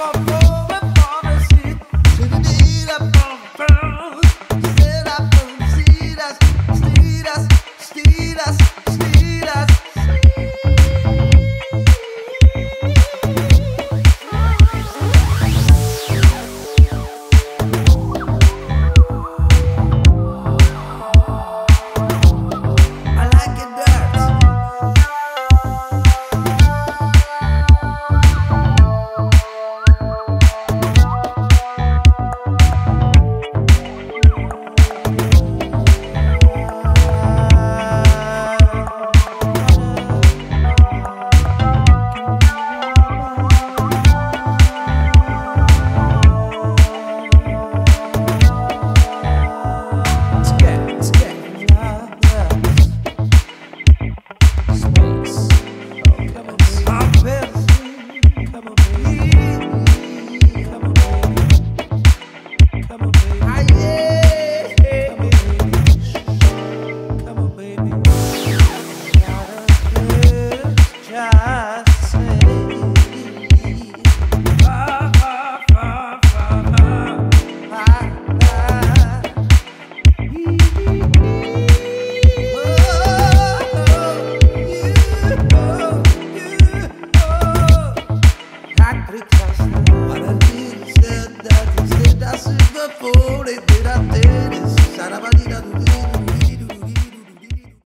up, not because